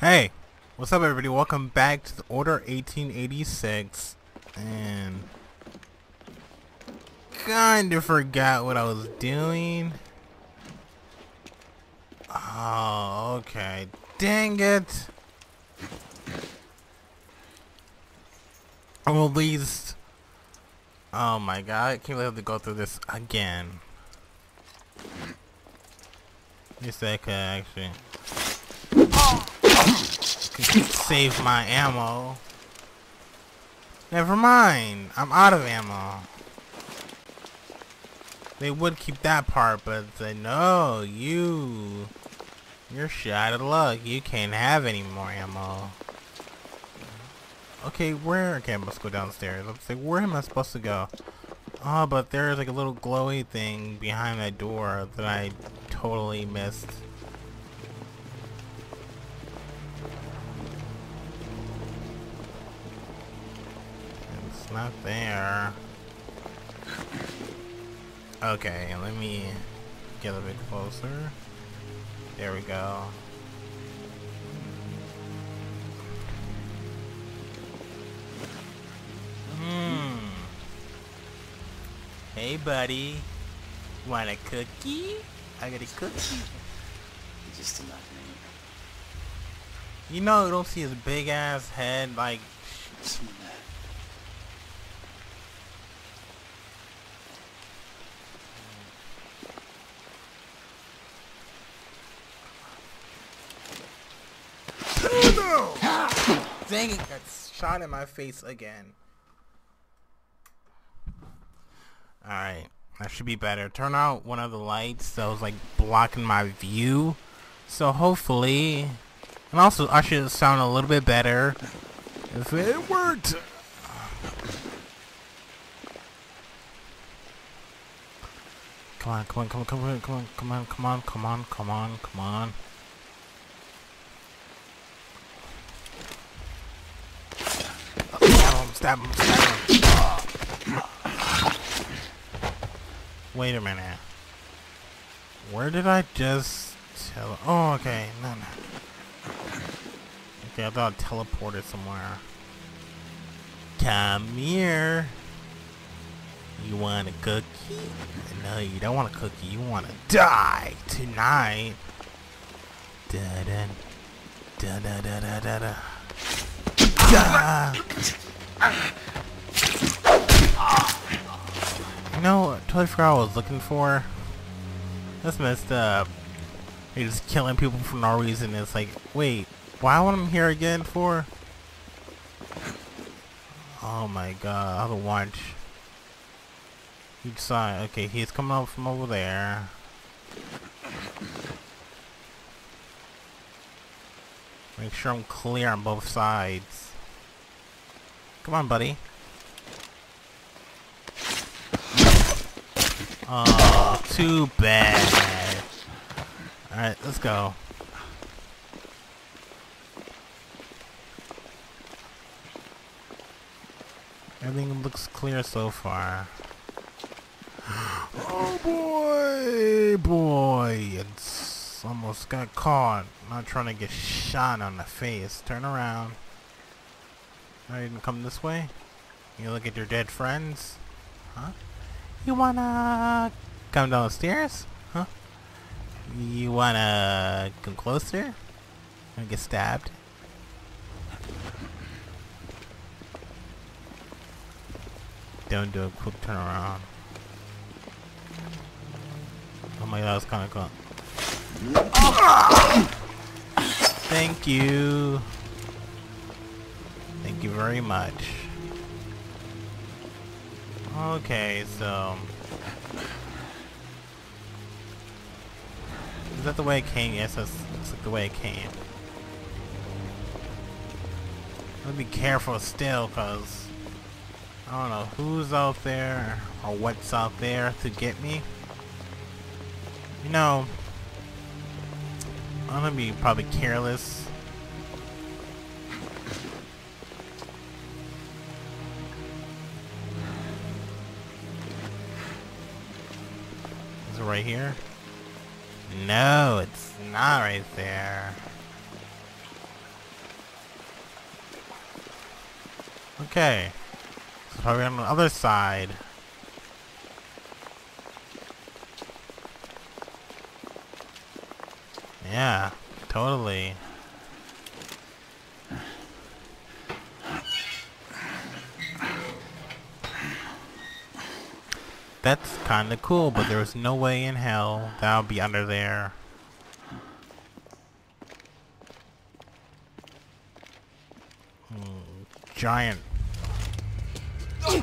Hey, what's up everybody? Welcome back to the Order 1886 and kinda forgot what I was doing. Oh, okay. Dang it. Well, at least... Oh my god, I can't believe I have to go through this again. Least I could actually... Save my ammo. Never mind, I'm out of ammo. They would keep that part, but they no, you, you're shot of luck. You can't have any more ammo. Okay, where? Okay, I must go downstairs. Let's say, where am I supposed to go? Oh, but there's like a little glowy thing behind that door that I totally missed. It's not there. Okay, let me get a bit closer. There we go. Hmm. Hey, buddy. Want a cookie? I got a cookie. Just imagining You know, you don't see his big ass head like. some of that. Dang it, got shot in my face again. Alright, that should be better. Turn out one of the lights that was like blocking my view. So hopefully, and also I should sound a little bit better if it worked. Come on, come on, come on, come on, come on, come on, come on, come on, come on, come on. Stab him, stab him. Wait a minute. Where did I just tell? Oh, okay. No, no. Okay, I thought I teleported somewhere. Come here. You want a cookie? No, you don't want a cookie. You want to die tonight. Da da da da da da da da. Ah. You know, totally forgot what I was looking for. That's messed up. You're just killing people for no reason. It's like, wait, why am I here again for? Oh my god, I have to watch. Each side. Okay, he's coming up from over there. Make sure I'm clear on both sides. Come on, buddy. Oh, too bad. Alright, let's go. Everything looks clear so far. Oh boy, boy, it's almost got caught. Not trying to get shot on the face. Turn around. You gonna come this way? You look at your dead friends? Huh? You wanna come downstairs? Huh? You wanna come closer? Wanna get stabbed? Don't do a quick turnaround. Oh my god, that was kinda cool. Thank you. Thank you very much. Okay, so... Is that the way it came? Yes, that's, that's like the way it came. I'll be careful still, cause... I don't know who's out there, or what's out there to get me. You know... I'm gonna be probably careless. right here? No, it's not right there. Okay. So probably on the other side. Yeah, totally. That's kinda cool, but there's no way in hell that I'll be under there. Hmm, giant. Hey!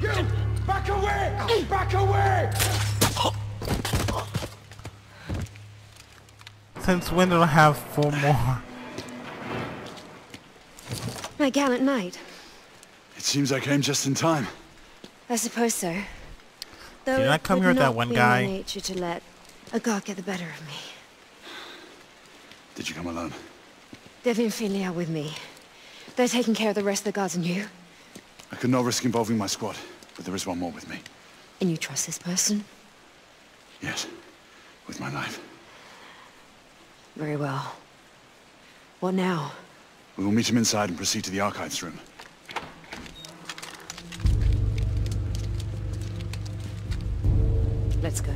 You! Back away! Back away! Since when do I have four more? My gallant knight. It seems I came just in time. I suppose so. Though Did I come here with that not one be guy? My nature to let a god get the better of me. Did you come alone? Devi and Finley are with me. They're taking care of the rest of the guards and you. I could not risk involving my squad, but there is one more with me. And you trust this person? Yes, with my life. Very well. What now? We will meet him inside and proceed to the archives room. Let's go.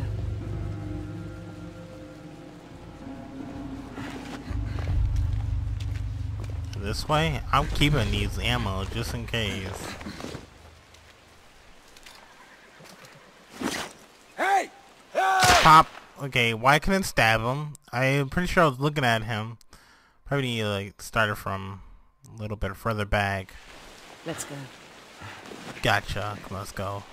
This way? I'm keeping these ammo just in case. Hey! Pop. Okay, why couldn't stab him? I'm pretty sure I was looking at him. Probably need to like start it from a little bit further back. Let's go. Gotcha. Come let's go.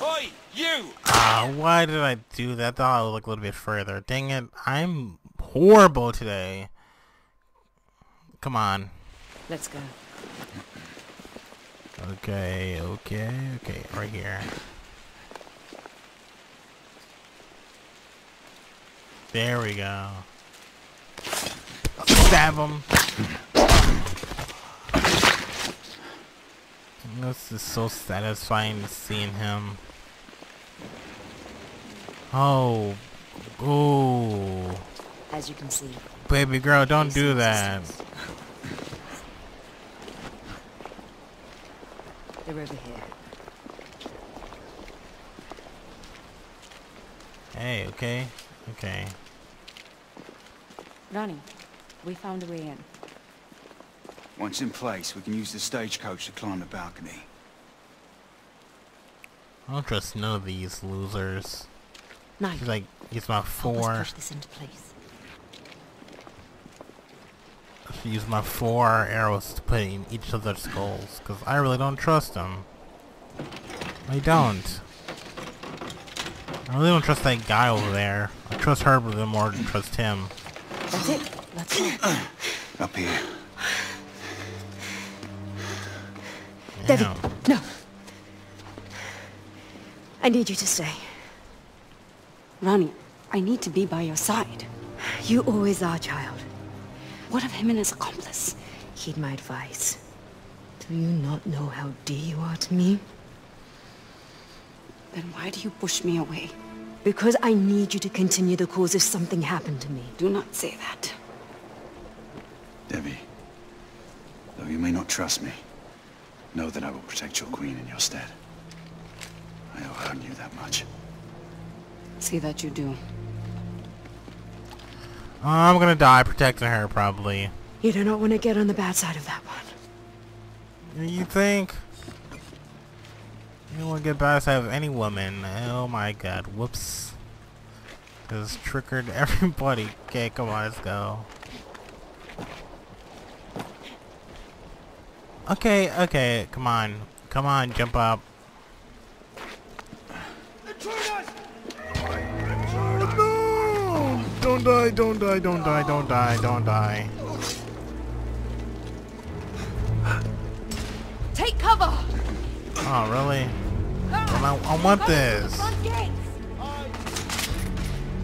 Oi! You! Ah, why did I do that? I thought I would look a little bit further. Dang it. I'm horrible today. Come on. Let's go. Okay, okay, okay. Right here. There we go. Stab him. This is so satisfying seeing him. Oh. Ooh. As you can see. Baby girl, don't do that. They're over here. Hey, okay. Okay. Rani, we found a way in. Once in place, we can use the stagecoach to climb the balcony. I don't trust none of these losers. Knight, He's like, he's my four. push this into place. I should use my four arrows to put in each of their skulls, because I really don't trust them. I don't. I really don't trust that guy over there. I trust her a little more than trust him. That's it. Let's go. Up here. Devi, Damn. no. I need you to stay. Rani, I need to be by your side. You always are, child. What of him and his accomplice? Heed my advice. Do you not know how dear you are to me? Then why do you push me away? Because I need you to continue the cause if something happened to me. Do not say that. Devi, though you may not trust me, know that I will protect your queen in your stead. I owe her you that much. See that you do. I'm gonna die protecting her, probably. You do not want to get on the bad side of that one. You think? You don't want to get bad side of any woman. Oh my god. Whoops. Just triggered everybody. Okay, come on, let's go. Okay, okay, come on. Come on, jump up. Intruders! No! Don't die, don't die, don't die, don't die, don't die. Take cover! Oh, really? Well, I, I want this.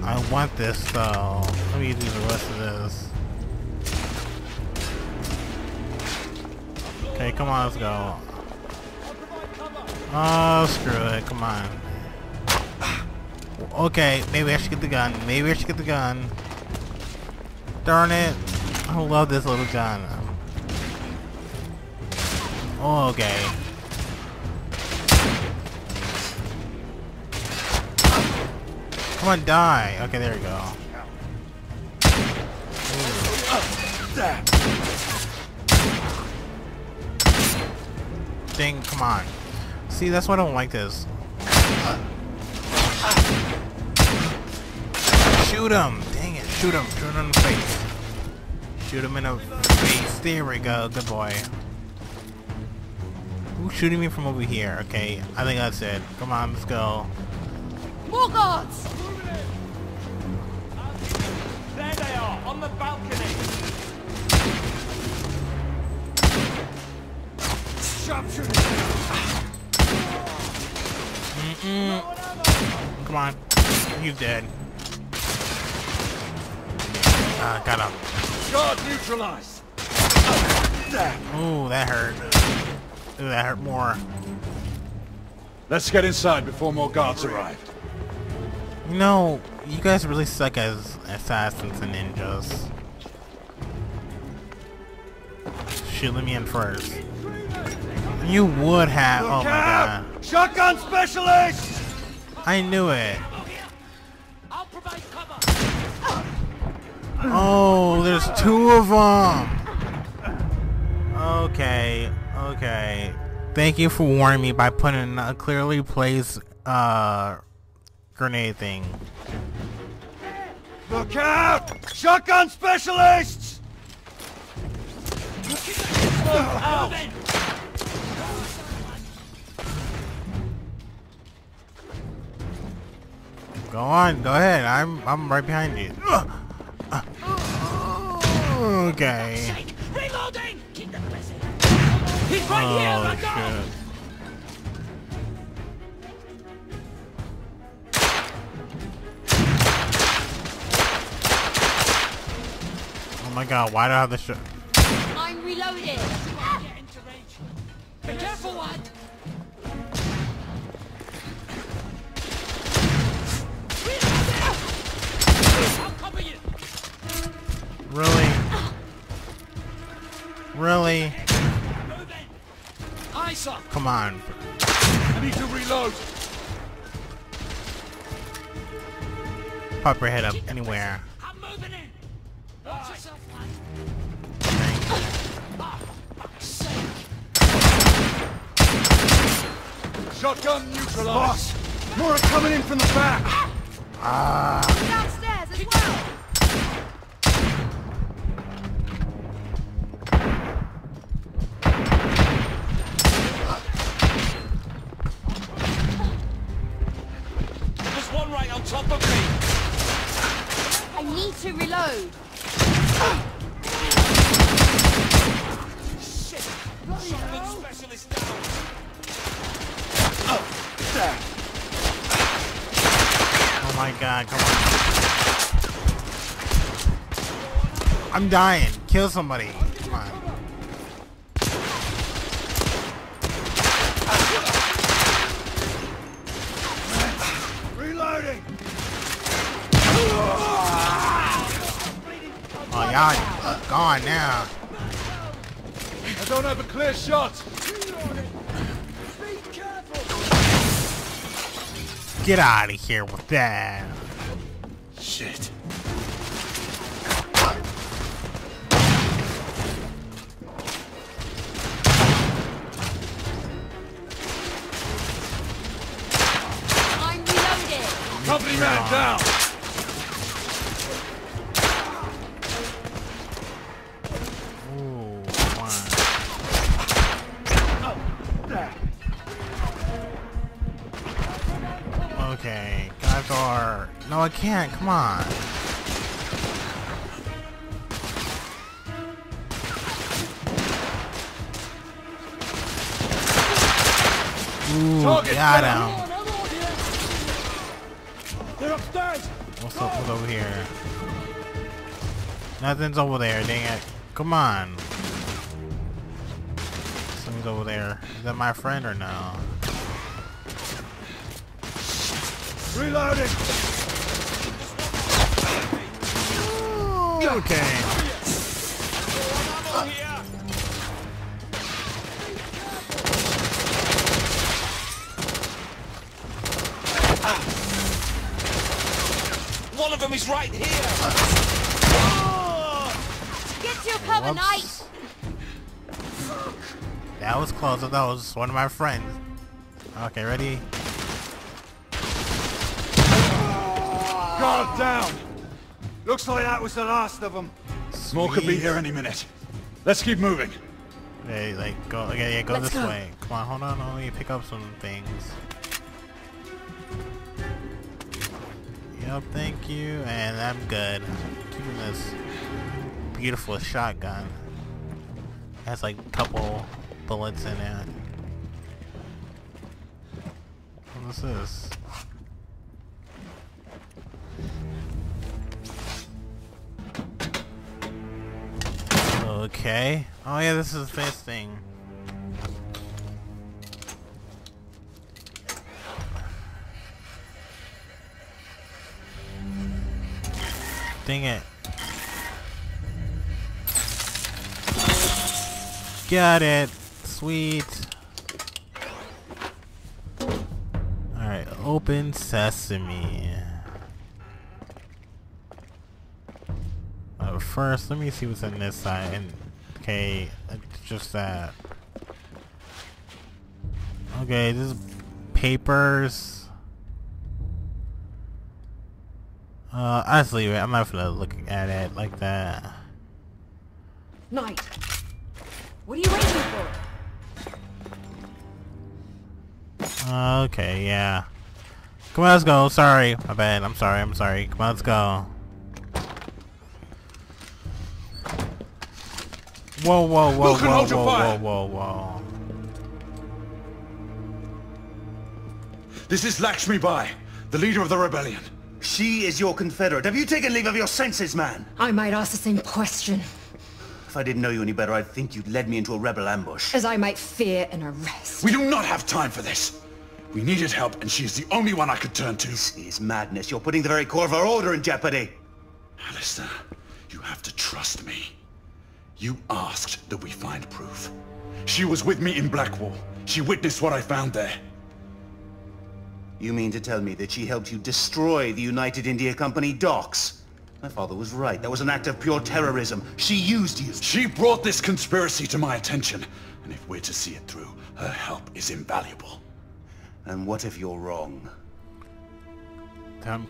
I want this though. Let me do the rest of this. Come on, let's go. Oh, screw it, come on. Okay, maybe I should get the gun. Maybe I should get the gun. Darn it. I love this little gun. Oh, okay. Come on, die. Okay, there we go. Dang, come on. See, that's why I don't like this. Shoot him! Dang it, shoot him. Shoot him in the face. Shoot him in the face. There we go. Good boy. Who's shooting me from over here? Okay, I think that's it. Come on, let's go. More guards! There they are, on the balcony. Come on. He's dead. Ah, got him. Guard neutralized. Ooh, that hurt. Ooh, that hurt more. Let's get inside before more guards arrive. You know, you guys really suck as assassins and ninjas. Shoot, let me in first. You would have. Oh my god. Shotgun specialist! I knew it. I'll provide cover! Oh, there's two of them. Okay, okay. Thank you for warning me by putting a clearly placed uh grenade thing. Look out! Shotgun specialists! Go on, go ahead. I'm I'm right behind you. Okay. Reloading! Keep. He's right here! Oh Let go! shit. Oh my god, why do I have the shot? I'm into range. Be careful, one! Eyes up! Come on. I need to reload. Pop your head up anywhere. I'm moving in! Watch yourself, one! Ah, fuck's sake! Shotgun neutralized. Boss, more are coming in from the back. Ah. Downstairs I'm dying. Kill somebody. Come on. Reloading. Oh, y'all gone now. I don't have a clear shot. Get out of here with that. Company man down. Ooh. Okay, guys are. No, I can't. Come on. Ooh, got him. Over here? Nothing's over there, dang it. Come on. Something's over there. Is that my friend or no? Reloading. Okay. One of them is right here. Get to your cover, knight! That was close. That was one of my friends. Okay, ready? Guard down! Looks like that was the last of them. More could be here any minute. Let's keep moving. Hey, like go. Okay, yeah, go Let's this go. way. Come on, hold on. Let me pick up some things. Yep, thank you, and I'm good. Keeping this beautiful shotgun. It Has like a couple bullets in it. What is this? Okay. Oh yeah, this is this thing. Dang it. Got it. Sweet. Alright, open sesame. Uh, first, let me see what's in this side. And okay, it's just that. Okay, this is papers. Uh, I just leave it. I'm not gonna look at it like that. Knight! What are you waiting for? Uh, okay, yeah. Come on, let's go. Sorry, my bad. I'm sorry. I'm sorry. Come on, let's go. Whoa, whoa, whoa, Look and whoa, hold your whoa, whoa, whoa, whoa. This is Lakshmi Bai, the leader of the rebellion. She is your confederate. Have you taken leave of your senses, man? I might ask the same question, If I didn't know you any better, I'd think you'd led me into a rebel ambush. as I might fear an arrest. We do not have time for this. We needed help, and she is the only one I could turn to. This is madness. You're putting the very core of our order in jeopardy. Alistair, you have to trust me. You asked that we find proof. She was with me in Blackwall. She witnessed what I found there. You mean to tell me that she helped you destroy the United India Company docks? My father was right. That was an act of pure terrorism. She used you. She brought this conspiracy to my attention, and if we're to see it through, her help is invaluable. And what if you're wrong? Time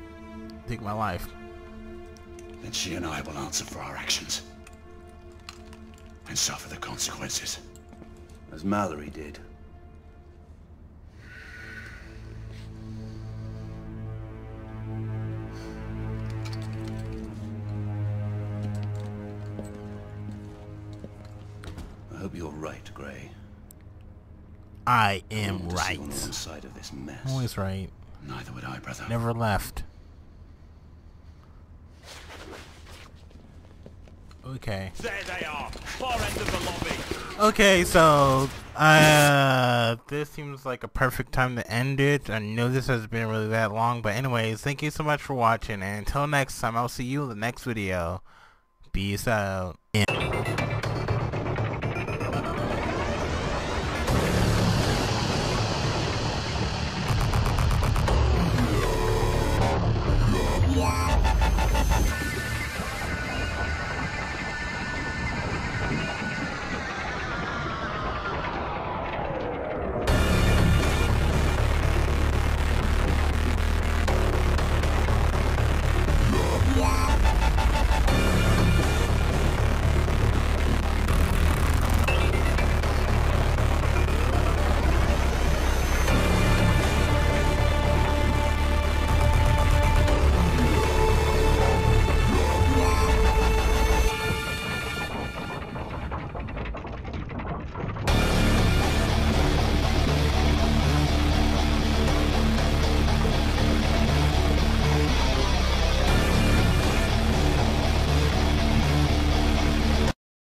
to take my life. Then she and I will answer for our actions. And suffer the consequences. As Malory did. Of this mess. Always right. Neither would I, brother. Never left. Okay. There they are. Far end of the lobby. Okay, so uh this seems like a perfect time to end it. I know this has been really that long, but anyways, thank you so much for watching and until next time I'll see you in the next video. Peace out.